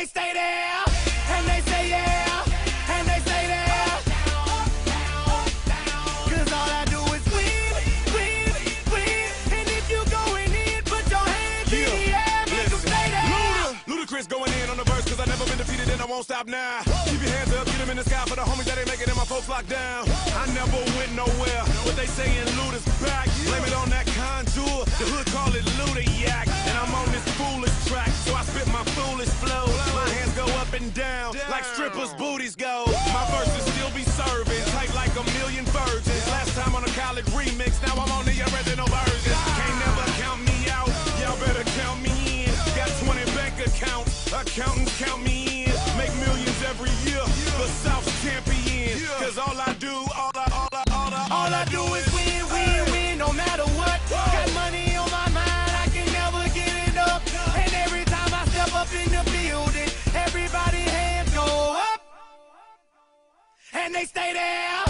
they stay there, and they say yeah, and they say there. Cause all I do is win, win, win. And if you going in, put your hands in the air, make them stay there. Luda, Ludacris going in on the verse, cause I never been defeated and I won't stop now. Keep your hands up, get them in the sky for the homies that ain't making it, my folks locked down. I never went nowhere, but they saying Luda's accountants count me in. Make millions every year, the South's champion. Cause all I do, all I, all I, all I, All I do is win, win, win, no matter what. Got money on my mind, I can never get it up. And every time I step up in the building, everybody hands go up. And they stay there,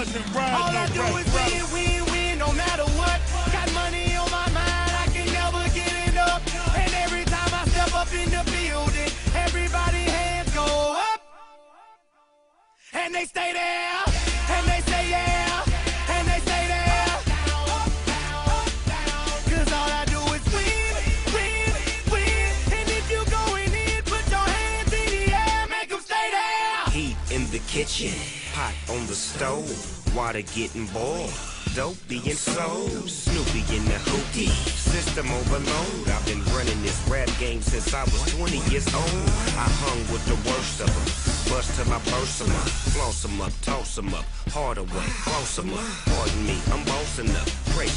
Me cause you wasn't All I do right is win, win, win, no matter what. Got money on my mind, I can never get it up. And every time I step up in the building, everybody hands go up. And they stay there, and they say yeah, and they stay there. Cause all I do is win, win, win. And if you going in, put your hands in the air, make stay there. Heat in the kitchen, on the stove, water getting boiled. Dope being sold, Snoopy in the hootie, system overload. I've been running this rap game since I was 20 years old. I hung with the worst of them, bust till I burst them up, floss them up, toss them up, harder way, close them up. Pardon me, I'm bossing up,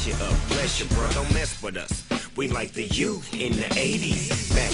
you up, bless you, bro, don't mess with us. We like the youth in the 80s, back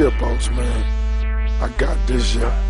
I'm man. I got this, yeah.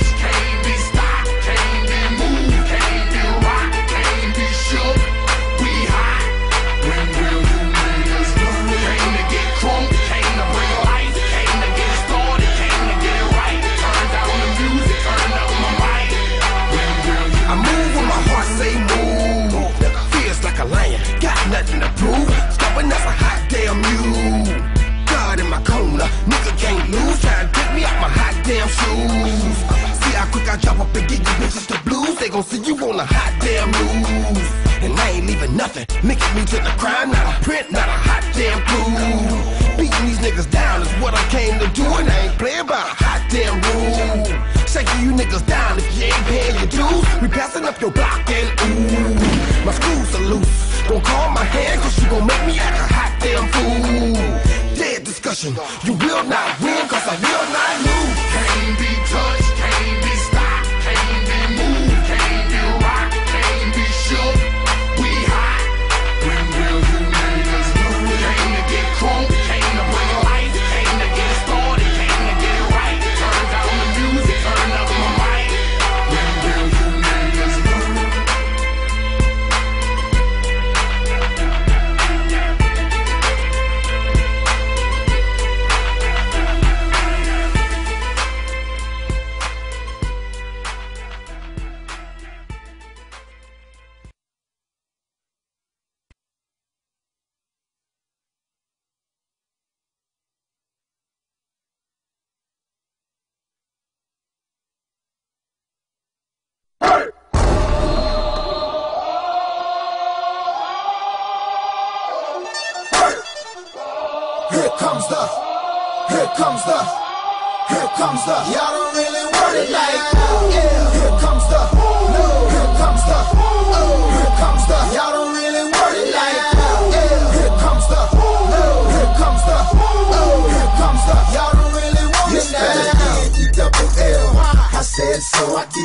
gon' see you on a hot damn move. And I ain't leaving nothing. Linking me to the crime, not a print, not a hot damn clue. Beating these niggas down is what I came to do, and I ain't playing by a hot damn rule. Shaking you niggas down if you ain't paying your dues. We passing up your block and ooh, my screws are loose. Don't call my hand, cause you gon' make me act a hot damn fool. Dead discussion, you will not win, cause I will not lose. Can't be touched, comes the, here comes the. Y'all don't really want it like that. Yeah. Here comes the, no. Here comes the, oh. Here comes the. Y'all don't really want it like that. Yeah. Here comes the, no. Here comes the, oh. Here comes the. Y'all don't really want it like that. Double L. I said so. I keep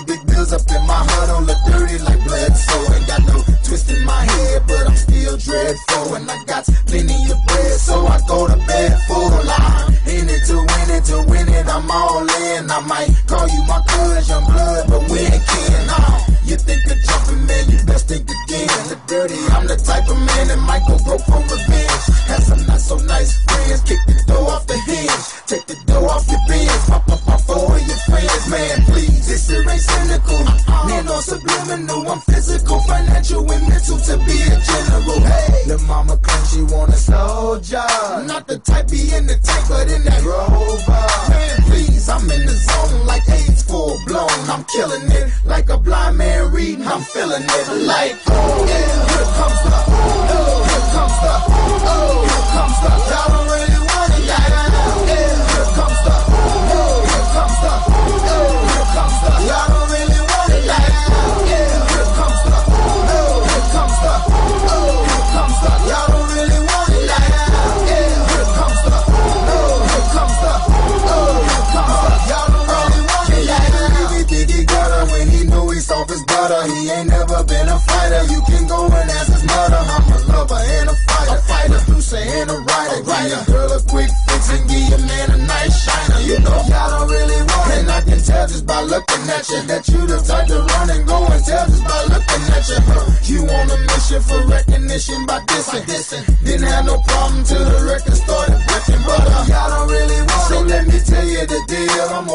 you my cuz, young blood, but we ain't kin. Nah, you think of jumping, man, you best think again. The dirty, I'm the type of man that might go broke for revenge. Have some not so nice friends, kick the door off the hinge, take the door off your bins, pop up my four your friends, man, please. This shit ain't cynical. Man on subliminal, I'm physical, financial, and mental to be a general. Hey, the mama claims she want a soldier. Not the type be in the tank, but in that rover. Man, please, I'm in the zone like feeling it like, yeah, here comes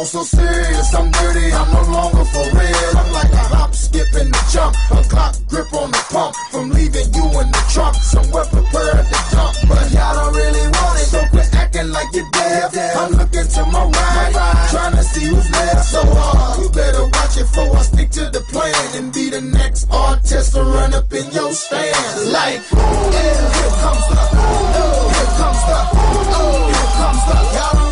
also serious. I'm dirty. I'm no longer for real. I'm like a hop, skip, and a jump. A clock grip on the pump. From leaving you in the trunk. Somewhere prepared to dump. But y'all don't really want it. So quit acting like you're dead. I'm looking to my right. Trying to see who's left. So hard, you better watch it before I stick to the plan. And be the next artist to run up in your stand. Like, yeah, here comes the, oh, here comes the, oh, here comes the. Y'all